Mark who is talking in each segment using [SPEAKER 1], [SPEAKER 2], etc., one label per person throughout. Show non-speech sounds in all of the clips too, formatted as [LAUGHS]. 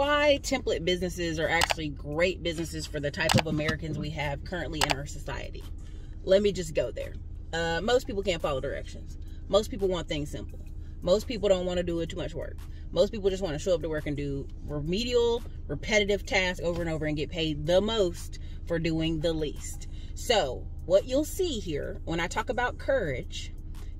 [SPEAKER 1] why template businesses are actually great businesses for the type of Americans we have currently in our society. Let me just go there. Uh, most people can't follow directions. Most people want things simple. Most people don't want to do it too much work. Most people just want to show up to work and do remedial, repetitive tasks over and over and get paid the most for doing the least. So, what you'll see here when I talk about courage,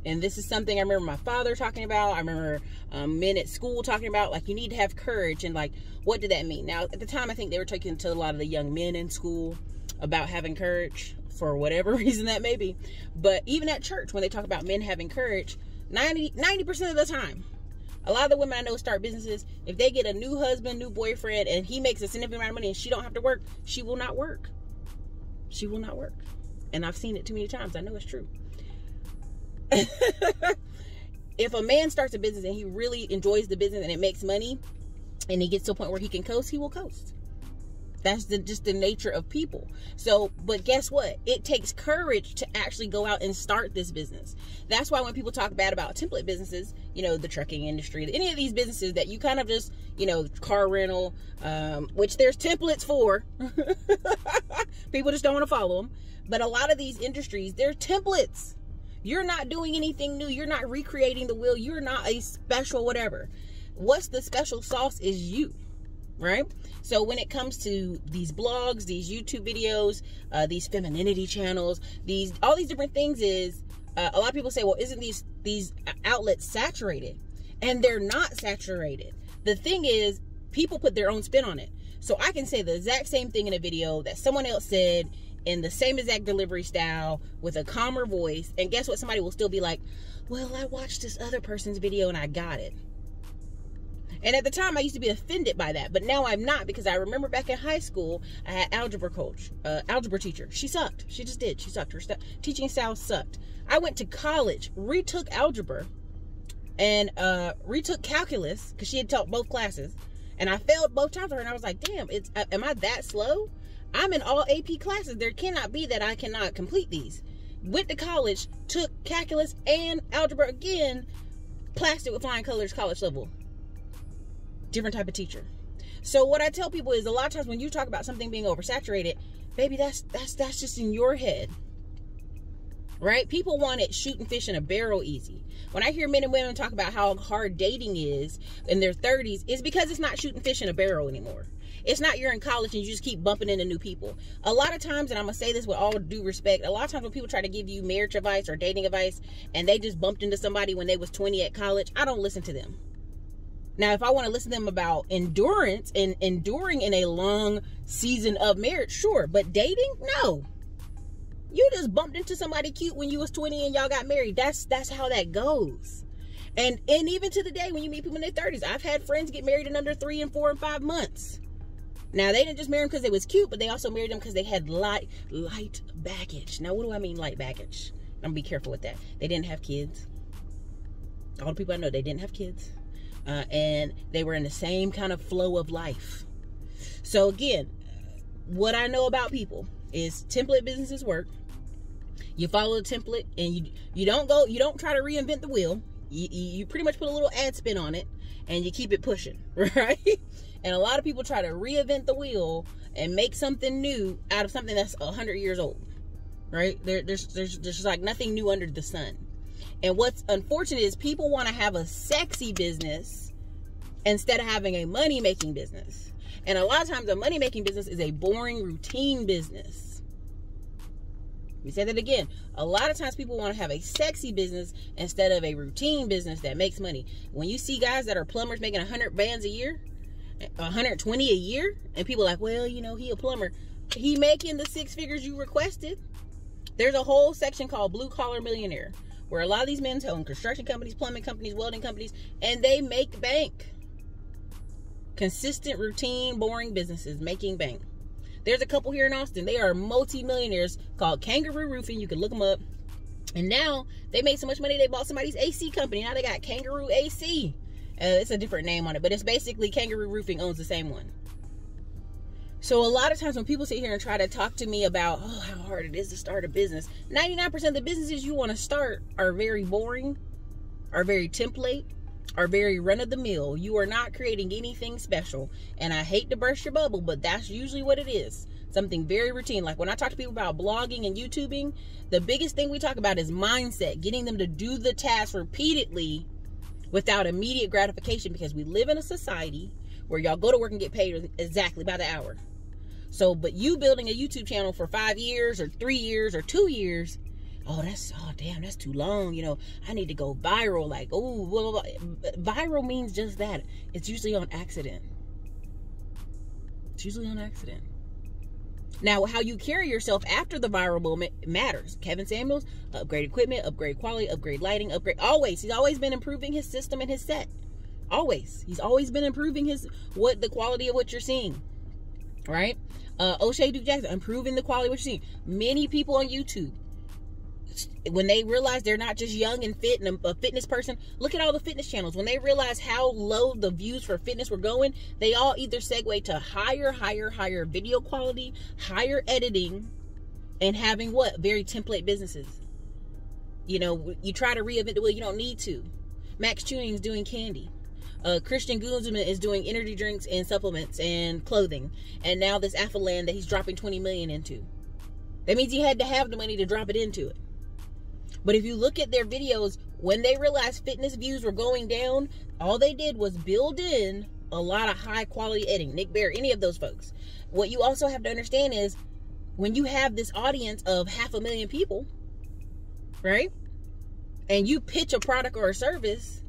[SPEAKER 1] and this is something I remember my father talking about. I remember um, men at school talking about, like, you need to have courage. And, like, what did that mean? Now, at the time, I think they were talking to a lot of the young men in school about having courage for whatever [LAUGHS] reason that may be. But even at church, when they talk about men having courage, 90, 90% of the time, a lot of the women I know start businesses. If they get a new husband, new boyfriend, and he makes a significant amount of money and she don't have to work, she will not work. She will not work. And I've seen it too many times. I know it's true. [LAUGHS] if a man starts a business and he really enjoys the business and it makes money and he gets to a point where he can coast, he will coast. That's the, just the nature of people. So, but guess what? It takes courage to actually go out and start this business. That's why when people talk bad about template businesses, you know, the trucking industry, any of these businesses that you kind of just, you know, car rental, um, which there's templates for. [LAUGHS] people just don't want to follow them. But a lot of these industries, they're templates. You're not doing anything new. You're not recreating the wheel. You're not a special whatever. What's the special sauce is you right? So when it comes to these blogs, these YouTube videos, uh, these femininity channels, these all these different things is uh, a lot of people say, well, isn't these these outlets saturated? And they're not saturated. The thing is, people put their own spin on it. So I can say the exact same thing in a video that someone else said in the same exact delivery style with a calmer voice. And guess what? Somebody will still be like, well, I watched this other person's video and I got it. And at the time, I used to be offended by that, but now I'm not because I remember back in high school, I had algebra coach, uh, algebra teacher. She sucked. She just did. She sucked. Her st- teaching style sucked. I went to college, retook algebra, and uh, retook calculus because she had taught both classes, and I failed both times. Her and I was like, "Damn, it's uh, am I that slow? I'm in all AP classes. There cannot be that I cannot complete these." Went to college, took calculus and algebra again, plastic with flying colors, college level different type of teacher. So what I tell people is a lot of times when you talk about something being oversaturated, baby, that's that's that's just in your head. Right? People want it shooting fish in a barrel easy. When I hear men and women talk about how hard dating is in their 30s, it's because it's not shooting fish in a barrel anymore. It's not you're in college and you just keep bumping into new people. A lot of times, and I'm gonna say this with all due respect, a lot of times when people try to give you marriage advice or dating advice and they just bumped into somebody when they was 20 at college, I don't listen to them now, if I want to listen to them about endurance and enduring in a long season of marriage, sure. But dating, no. You just bumped into somebody cute when you was 20 and y'all got married. That's that's how that goes. And and even to the day when you meet people in their 30s, I've had friends get married in under three and four and five months. Now they didn't just marry him because they was cute, but they also married him because they had light light baggage. Now what do I mean light baggage? I'm gonna be careful with that. They didn't have kids. All the people I know, they didn't have kids uh, and they were in the same kind of flow of life. So again, what I know about people is template businesses work. You follow the template, and you you don't go, you don't try to reinvent the wheel. You, you pretty much put a little ad spin on it, and you keep it pushing, [LAUGHS] right? And a lot of people try to reinvent the wheel and make something new out of something that's hundred years old, right? There, there's there's there's like nothing new under the sun. And what's unfortunate is people want to have a sexy business instead of having a money making business. And a lot of times, a money making business is a boring, routine business. Me say that again. A lot of times, people want to have a sexy business instead of a routine business that makes money. When you see guys that are plumbers making 100 bands a year, 120 a year, and people like, well, you know, he a plumber. He making the six figures you requested. There's a whole section called blue collar millionaire where a lot of these men own construction companies, plumbing companies, welding companies, and they make bank. Consistent, routine, boring businesses making bank. There's a couple here in Austin. They are multi-millionaires called Kangaroo Roofing. You can look them up. And now they made so much money they bought somebody's AC company. Now they got Kangaroo AC. Uh, it's a different name on it, but it's basically Kangaroo Roofing owns the same one. So a lot of times when people sit here and try to talk to me about oh, how hard it is to start a business, 99% of the businesses you want to start are very boring, are very template, are very run of the mill. You are not creating anything special. And I hate to burst your bubble, but that's usually what it is. Something very routine. Like when I talk to people about blogging and YouTubing, the biggest thing we talk about is mindset, getting them to do the task repeatedly without immediate gratification because we live in a society where y'all go to work and get paid exactly by the hour. So, but you building a YouTube channel for five years or three years or two years, oh, that's, oh, damn, that's too long. You know, I need to go viral. Like, oh, well, viral means just that. It's usually on accident. It's usually on accident. Now, how you carry yourself after the viral moment matters. Kevin Samuels, upgrade equipment, upgrade quality, upgrade lighting, upgrade. Always, he's always been improving his system and his set. Always, he's always been improving his what the quality of what you're seeing. Right? Uh, O'Shea Duke Jackson, improving the quality of what you're seeing. Many people on YouTube when they realize they're not just young and fit and a, fitness person, look at all the fitness channels. When they realize how low the views for fitness were going, they all either segue to higher, higher, higher video quality, higher editing, and having what? Very template businesses. You know, you try to reinvent the wheel, you don't need to. Max Tuning is doing candy. Uh, Christian Guzman is doing energy drinks and supplements and clothing. And now this Land that he's dropping 20 million into. That means he had to have the money to drop it into it. But if you look at their videos, when they realized fitness views were going down, all they did was build in a lot of high quality editing. Nick Bare, any of those folks. What you also have to understand is when you have this audience of half a million people, right? And you pitch a product or a service,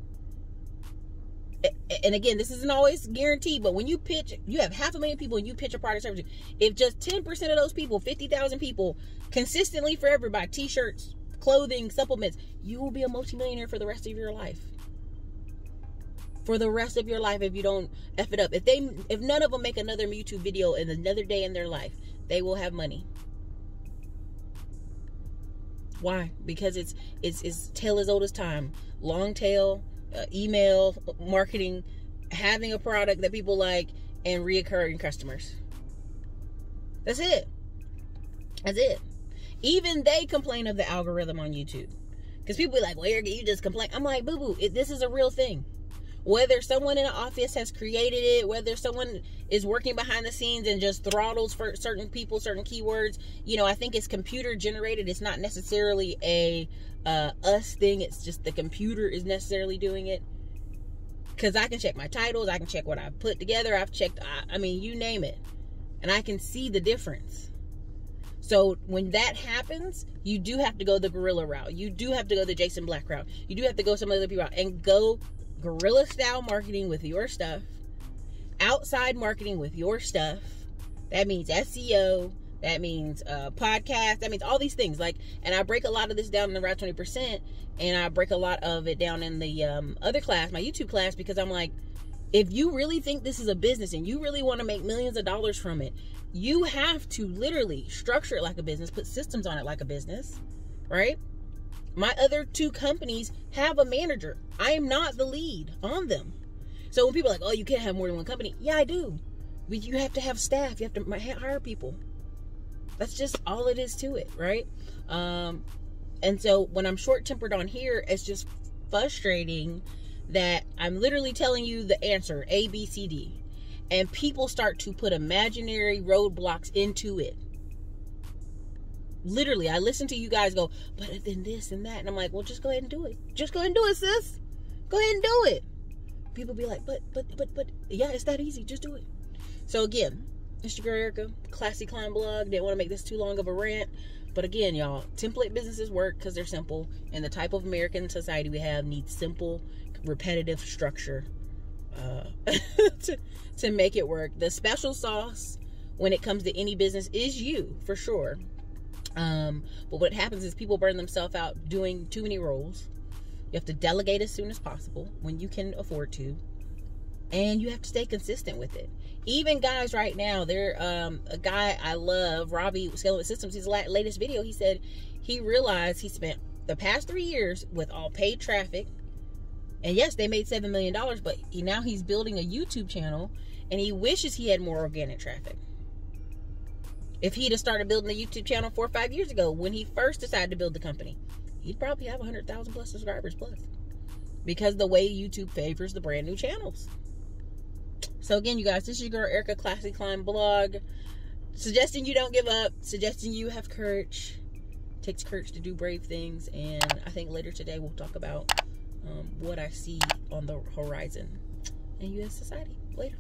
[SPEAKER 1] and again, this isn't always guaranteed, but when you pitch, you have half a million people and you pitch a product or service. If just 10% of those people, 50,000 people, consistently forever buy t shirts, clothing, supplements, you will be a multimillionaire for the rest of your life. For the rest of your life, if you don't f it up, if they, if none of them make another YouTube video in another day in their life, they will have money. Why? Because it's it's it's tale as old as time. Long tail, uh, email marketing, having a product that people like, and reoccurring customers. That's it. That's it. Even they complain of the algorithm on YouTube. Because people be like, well, you just complain. I'm like, boo boo, this is a real thing. Whether someone in the office has created it, whether someone is working behind the scenes and just throttles for certain people, certain keywords, you know, I think it's computer generated. It's not necessarily a uh, us thing. It's just the computer is necessarily doing it. Because I can check my titles, I can check what I've put together. I've checked, I, I mean, you name it. And I can see the difference. So when that happens, you do have to go the guerrilla route. You do have to go the Jason Black route. You do have to go some other people out and go guerrilla style marketing with your stuff, outside marketing with your stuff. That means SEO. That means uh, podcast. That means all these things. Like, and I break a lot of this down in the Route Twenty Percent, and I break a lot of it down in the um, other class, my YouTube class, because I'm like, if you really think this is a business and you really want to make millions of dollars from it, you have to literally structure it like a business, put systems on it like a business, right? My other two companies have a manager. I am not the lead on them. So when people are like, oh, you can't have more than one company, yeah, I do. But you have to have staff, you have to hire people. That's just all it is to it, right? Um, and so when I'm short tempered on here, it's just frustrating that I'm literally telling you the answer A, B, C, D and people start to put imaginary roadblocks into it. Literally, I listen to you guys go, but then this and that, and I'm like, well, just go ahead and do it. Just go ahead and do it, sis. Go ahead and do it. People be like, but, but, but, but, yeah, it's that easy. Just do it. So again, your girl Ericka, Classy Climb Blog. Didn't want to make this too long of a rant. But again, y'all, template businesses work because they're simple. And the type of American society we have needs simple, repetitive structure uh, [LAUGHS] to, to make it work. The special sauce when it comes to any business is you for sure. Um, but what happens is people burn themselves out doing too many roles. You have to delegate as soon as possible when you can afford to. And you have to stay consistent with it. Even guys right now, they're um, a guy I love, Robbie Scaling Systems, his latest video, he said he realized he spent the past three years with all paid traffic and yes, they made seven million dollars, but he, now he's building a YouTube channel, and he wishes he had more organic traffic. If he'd have started building a YouTube channel four or five years ago, when he first decided to build the company, he'd probably have a 100,000 plus subscribers plus. Because the way YouTube favors the brand new channels. So again, you guys, this is your girl Ericka Classy Climb blog. Suggesting you don't give up, suggesting you have courage. It takes courage to do brave things. And I think later today we'll talk about um, what I see on the horizon in U.S. society later.